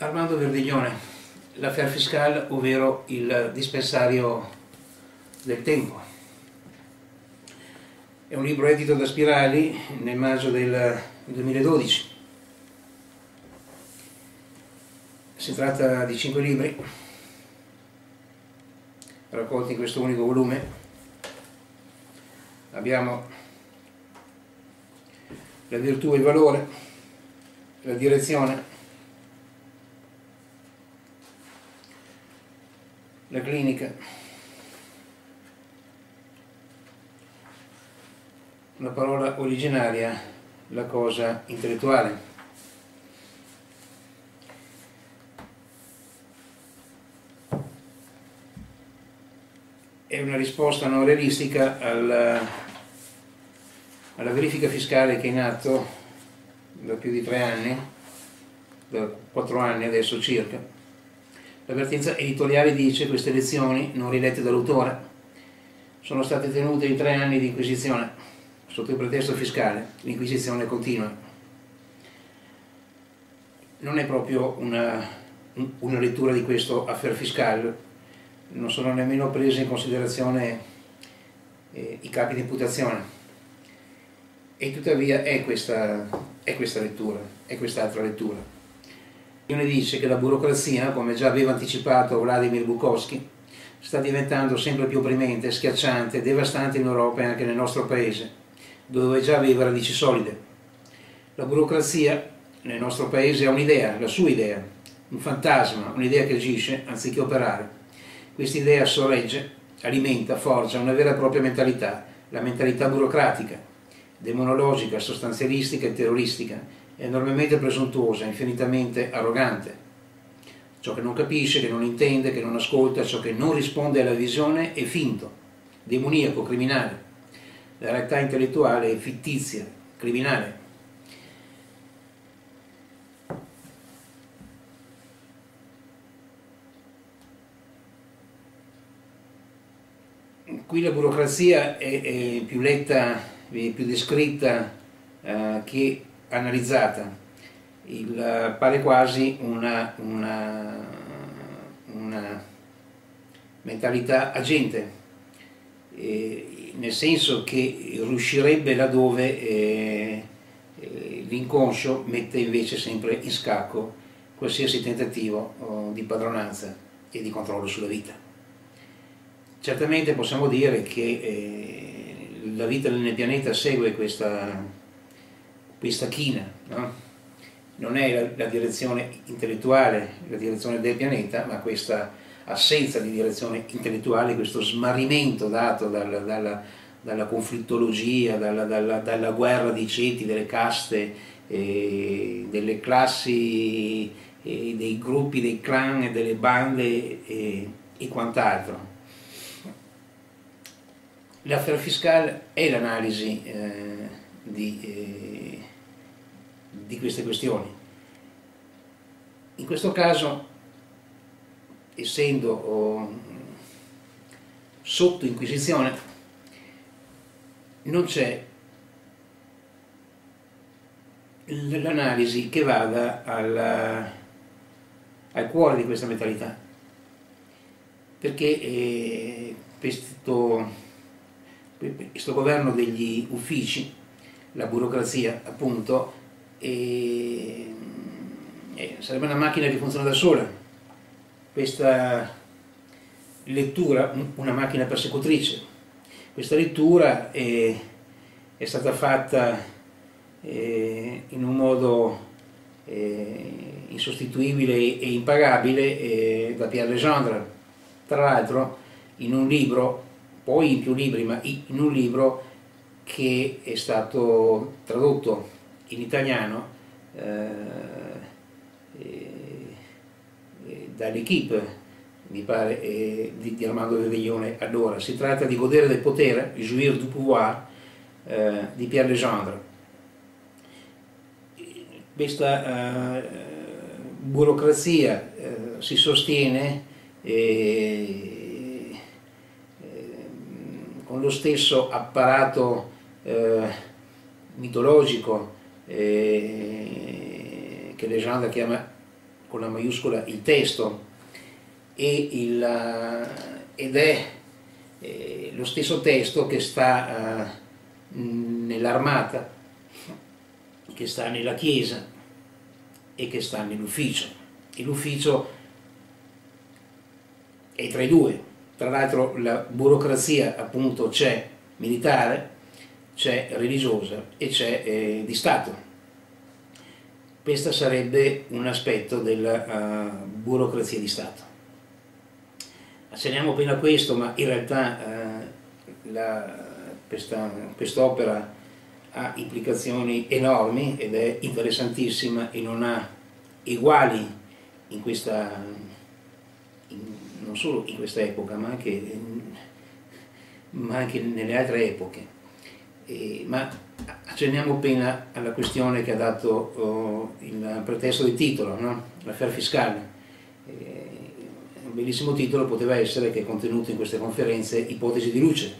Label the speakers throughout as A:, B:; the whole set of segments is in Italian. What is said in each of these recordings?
A: Armando Verdiglione, l'affaire fiscale, ovvero il dispensario del tempo. È un libro edito da Spirali nel maggio del 2012. Si tratta di cinque libri raccolti in questo unico volume. Abbiamo la virtù e il valore, la direzione, la clinica, una parola originaria, la cosa intellettuale. È una risposta non realistica alla, alla verifica fiscale che è in atto da più di tre anni, da quattro anni adesso circa, L'avvertenza editoriale dice che queste lezioni, non rilette dall'autore, sono state tenute in tre anni di inquisizione, sotto il pretesto fiscale, l'inquisizione continua. Non è proprio una, una lettura di questo affair fiscale, non sono nemmeno prese in considerazione eh, i capi di imputazione. E tuttavia è questa, è questa lettura, è quest'altra lettura. Ne dice che la burocrazia, come già aveva anticipato Vladimir Bukowski, sta diventando sempre più opprimente, schiacciante, devastante in Europa e anche nel nostro paese, dove già aveva radici solide. La burocrazia nel nostro paese ha un'idea, la sua idea, un fantasma, un'idea che agisce anziché operare. Questa idea sorregge, alimenta, forgia una vera e propria mentalità, la mentalità burocratica, demonologica, sostanzialistica e terroristica, enormemente presuntuosa, infinitamente arrogante. Ciò che non capisce, che non intende, che non ascolta, ciò che non risponde alla visione è finto, demoniaco, criminale. La realtà intellettuale è fittizia, criminale. Qui la burocrazia è, è più letta, è più descritta eh, che analizzata, il, pare quasi una, una, una mentalità agente, eh, nel senso che riuscirebbe laddove eh, eh, l'inconscio mette invece sempre in scacco qualsiasi tentativo oh, di padronanza e di controllo sulla vita. Certamente possiamo dire che eh, la vita nel pianeta segue questa questa china, no? non è la, la, direzione intellettuale, la direzione del pianeta, ma questa assenza di direzione intellettuale, questo smarrimento dato dalla, dalla, dalla conflittologia, dalla, dalla, guerra dei ceti, delle caste, eh, delle classi, eh, dei gruppi, dei clan, delle bande eh, e quant'altro. L'affaire fiscale è l'analisi eh, di eh, di queste questioni. In questo caso, essendo oh, sotto inquisizione, non c'è l'analisi che vada alla, al cuore di questa mentalità, perché eh, questo, questo governo degli uffici, la burocrazia appunto, e, e sarebbe una macchina che funziona da sola. Questa lettura, una macchina persecutrice, questa lettura è, è stata fatta eh, in un modo eh, insostituibile e impagabile eh, da Pierre Legendre, tra l'altro in un libro, poi in più libri, ma in un libro che è stato tradotto in italiano eh, dall'equipe mi pare, di, di, Armando Veglione allora. Si tratta di Godere del potere, Jouir du pouvoir, eh, di Pierre Legendre. Questa eh, burocrazia si sostiene con lo stesso apparato mitologico eh, che Legendre chiama con la maiuscola il testo il, uh, ed è eh, lo stesso testo che sta uh, nell'armata, che sta nella chiesa e che sta nell'ufficio. E l'ufficio è tra i due. Tra l'altro la burocrazia appunto c'è militare, c'è religiosa e c'è eh, di Stato. Questo sarebbe un aspetto della uh, burocrazia di Stato. Accenniamo appena questo, ma in realtà uh, quest'opera ha implicazioni enormi ed è interessantissima e non ha uguali in questa, in, non solo in questa epoca, ma anche, ma anche nelle altre epoche. E, ma accenniamo appena alla questione che ha dato oh, il pretesto di titolo, no? l'affaire fiscale. E, un bellissimo titolo poteva essere che è contenuto in queste conferenze ipotesi di luce,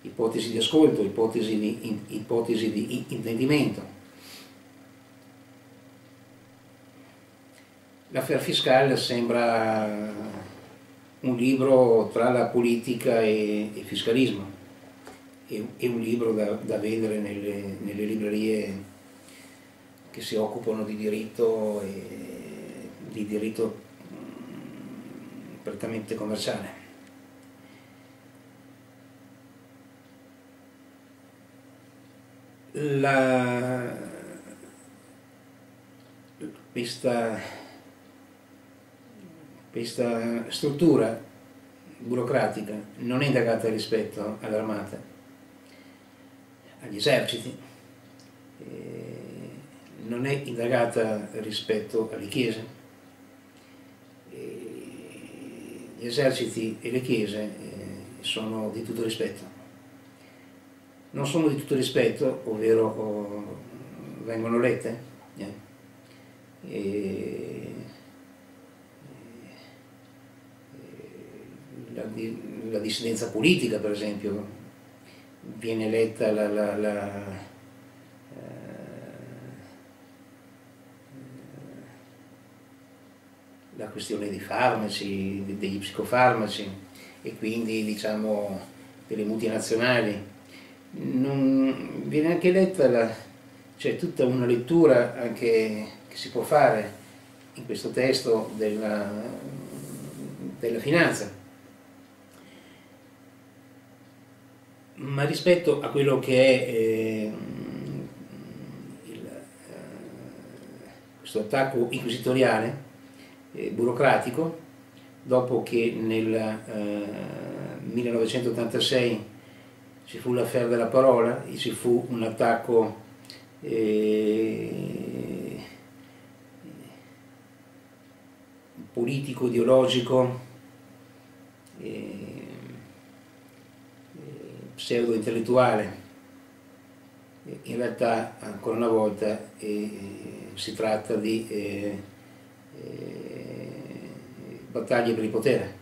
A: ipotesi di ascolto, ipotesi di, ipotesi di intendimento. L'affaire fiscale sembra un libro tra la politica e il fiscalismo è, un libro da, da vedere nelle, nelle, librerie che si occupano di diritto, e, di diritto mm, prettamente commerciale. La, questa, questa struttura burocratica non è indagata rispetto all'armata, agli eserciti, non è indagata rispetto alle chiese. gli eserciti e le chiese eh, sono di tutto rispetto. Non sono di tutto rispetto, ovvero oh, vengono lette. Eh, e, la dissidenza politica, per esempio, viene letta la, la, la, la, questione dei farmaci, degli psicofarmaci e quindi diciamo delle multinazionali. Non, viene anche letta c'è tutta una lettura anche che si può fare in questo testo della, della finanza ma rispetto a quello che è eh, il, eh, questo attacco inquisitoriale, eh, burocratico, dopo che nel 1986 eh, ci fu l'affaire della parola, ci fu un attacco eh, politico, ideologico, eh, pseudo intellettuale, in realtà ancora una volta eh, si tratta di eh, eh, battaglie per il potere.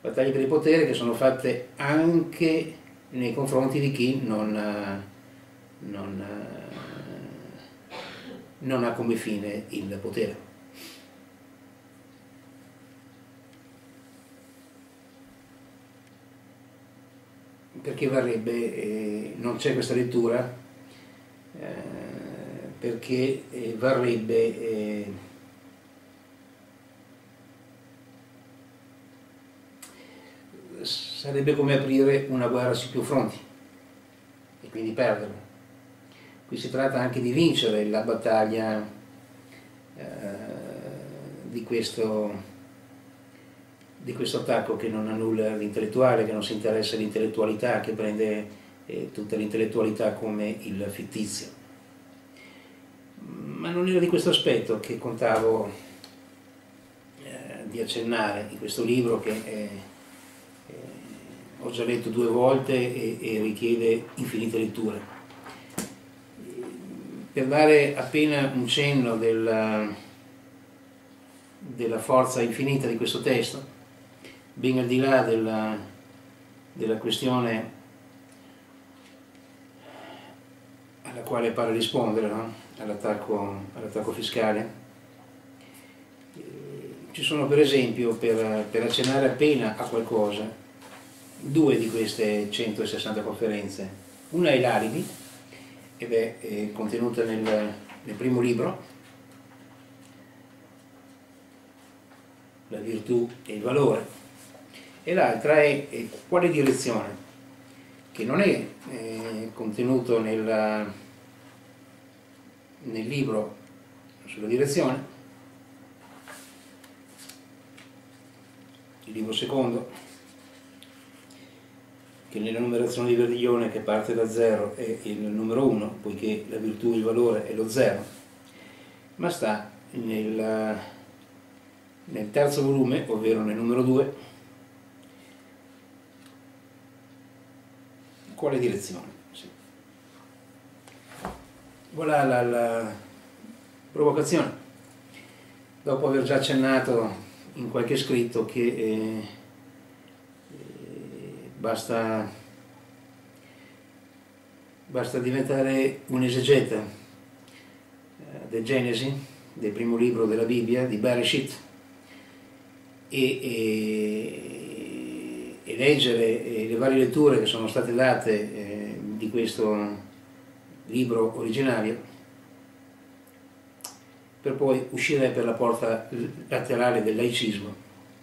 A: Battaglie per il potere che sono fatte anche nei confronti di chi non, non, non ha come fine il potere. Perché varrebbe, eh, non c'è questa lettura, eh, perché eh, varrebbe eh, sarebbe come aprire una guerra su più fronti e quindi perderla. Qui si tratta anche di vincere la battaglia eh, di questo di questo attacco che non annulla l'intellettuale, che non si interessa all'intellettualità, che prende eh, tutta l'intellettualità come il fittizio. Ma non era di questo aspetto che contavo eh, di accennare in questo libro che eh, ho già letto due volte e, e richiede infinite letture. Per dare appena un cenno della, della forza infinita di questo testo, ben al di là della, della questione alla quale pare rispondere no? all'attacco, all fiscale. Eh, ci sono per esempio, per, per accennare appena a qualcosa, due di queste 160 conferenze. Una è l'Alibi, ed è contenuta nel, nel primo libro, La virtù e il valore, e l'altra è, quale direzione? Che non è eh, contenuto nel, nel libro sulla direzione, il libro secondo, che nella numerazione di Verdiglione che parte da 0 è il numero 1, poiché la virtù, il valore è lo 0, ma sta nel, nel terzo volume, ovvero nel numero 2, quale direzione? Sì. Voilà la, la provocazione. Dopo aver già accennato in qualche scritto che eh, eh, basta, basta diventare un esegeta eh, del Genesi, del primo libro della Bibbia, di Bereshit, e, e e leggere le varie letture che sono state date eh, di questo libro originario per poi uscire per la porta laterale del laicismo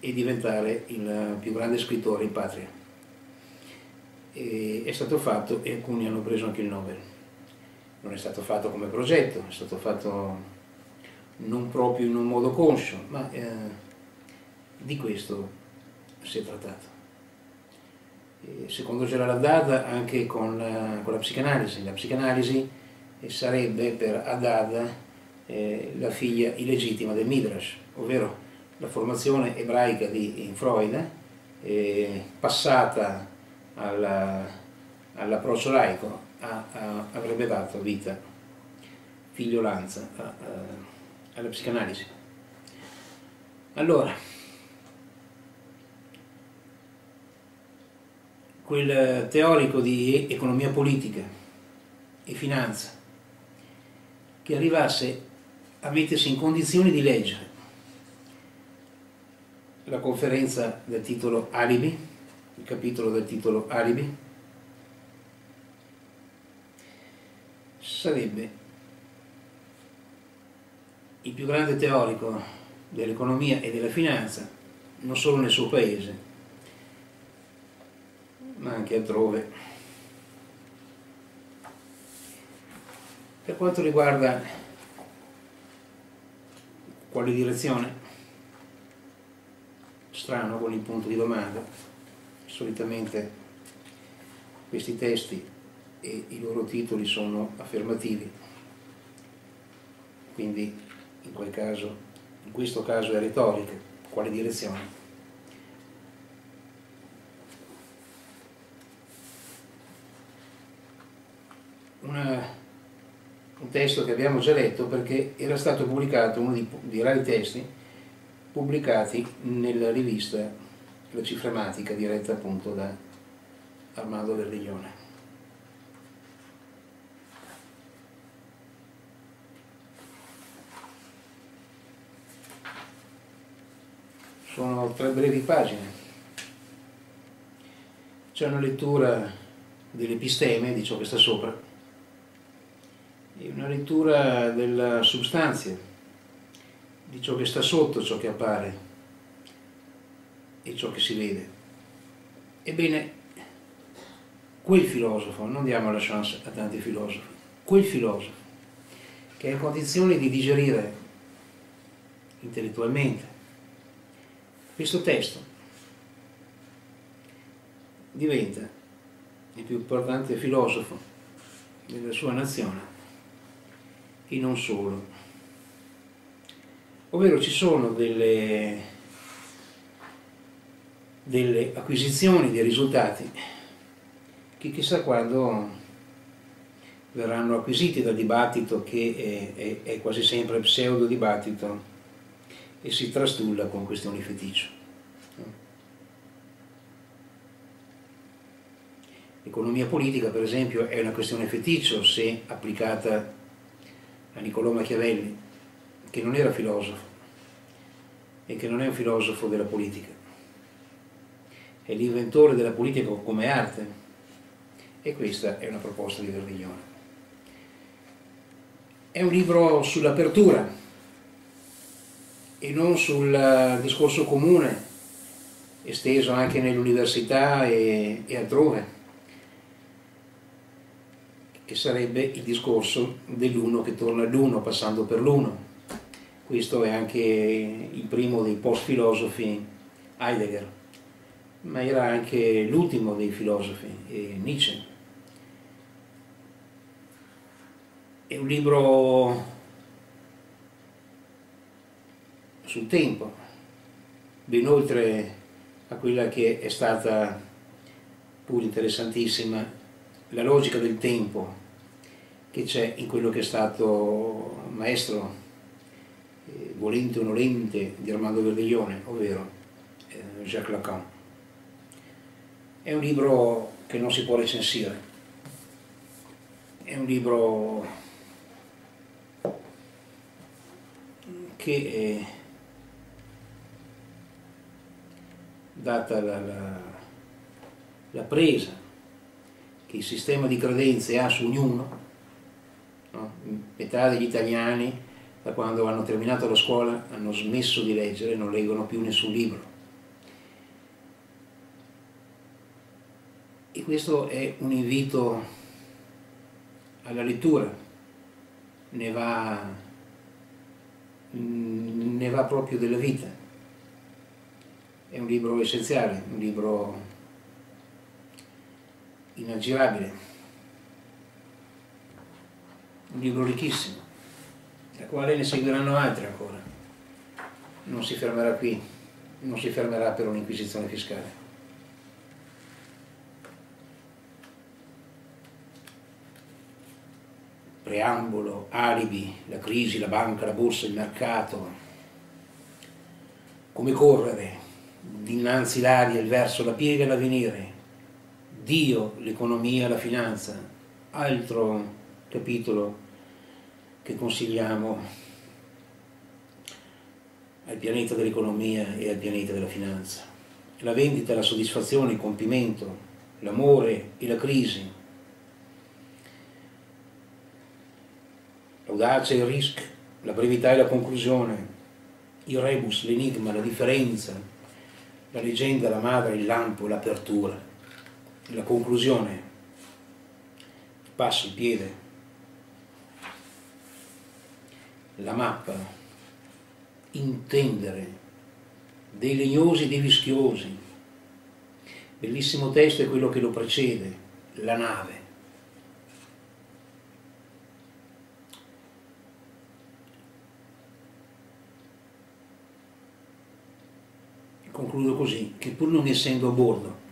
A: e diventare il più grande scrittore in patria. E è stato fatto e alcuni hanno preso anche il Nobel. Non è stato fatto come progetto, è stato fatto non proprio in un modo conscio, ma eh, di questo si è trattato secondo Gerard Haddad anche con, eh, con, la psicanalisi. La psicanalisi sarebbe per Haddad eh, la figlia illegittima del Midrash, ovvero la formazione ebraica di Freud, eh, passata all'approccio laico, a, a, avrebbe dato vita, figliolanza, a, alla psicanalisi. Allora, quel teorico di economia politica e finanza che arrivasse a mettersi in condizioni di leggere la conferenza del titolo Alibi, il capitolo del titolo Alibi, sarebbe il più grande teorico dell'economia e della finanza, non solo nel suo paese, ma anche altrove. Per quanto riguarda quale direzione, strano con il punto di domanda, solitamente questi testi e i loro titoli sono affermativi, quindi in caso, in questo caso è retorica, quale direzione? Una, un testo che abbiamo già letto perché era stato pubblicato, uno dei, dei rari testi pubblicati nella rivista La Ciframatica diretta appunto da Armando Verdiglione. Sono tre brevi pagine. C'è una lettura dell'episteme di ciò che sta sopra è una lettura della sostanza, di ciò che sta sotto, ciò che appare e ciò che si vede. Ebbene, quel filosofo, non diamo la chance a tanti filosofi, quel filosofo che è in condizione di digerire intellettualmente questo testo diventa il più importante filosofo della sua nazione e non solo. Ovvero ci sono delle, delle acquisizioni, dei risultati che chissà quando verranno acquisiti dal dibattito che è, è, è quasi sempre pseudo dibattito e si trastulla con questioni feticcio. L'economia politica, per esempio, è una questione feticcio se applicata a Niccolò Machiavelli, che non era filosofo e che non è un filosofo della politica. È l'inventore della politica come arte e questa è una proposta di Verdiglione. È un libro sull'apertura e non sul discorso comune, esteso anche nell'università e, e altrove che sarebbe il discorso dell'uno che torna all'uno, passando per l'uno. Questo è anche il primo dei post-filosofi Heidegger, ma era anche l'ultimo dei filosofi, Nietzsche. È un libro sul tempo, ben oltre a quella che è stata pur interessantissima la logica del tempo che c'è in quello che è stato maestro, eh, volente o nolente, di Armando Verdiglione, ovvero eh, Jacques Lacan. È un libro che non si può recensire, è un libro che eh, data la, la, la presa che il sistema di credenze ha su ognuno, no? metà degli italiani da quando hanno terminato la scuola hanno smesso di leggere, non leggono più nessun libro. E questo è un invito alla lettura, ne va, ne va proprio della vita. È un libro essenziale, un libro inaggirabile, un libro ricchissimo, da quale ne seguiranno altri ancora. Non si fermerà qui, non si fermerà per un'inquisizione fiscale. Preambolo, alibi, la crisi, la banca, la borsa, il mercato, come correre dinanzi l'aria, il verso, la piega e l'avvenire, Dio, l'economia, la finanza, altro capitolo che consigliamo al pianeta dell'economia e al pianeta della finanza. La vendita, la soddisfazione, il compimento, l'amore e la crisi, l'audacia e il rischio, la brevità e la conclusione, il rebus, l'enigma, la differenza, la leggenda, la madre, il lampo, l'apertura la conclusione, passo, il piede, la mappa, intendere dei legnosi e dei vischiosi. Bellissimo testo è quello che lo precede, la nave. concludo così, che pur non essendo a bordo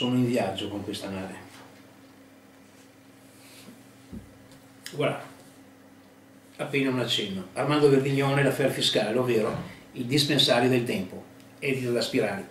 A: sono in viaggio con questa nave. Voilà, appena un accenno. Armando Verdiglione, l'affaire fiscale, ovvero il dispensario del tempo, edito da Spirali.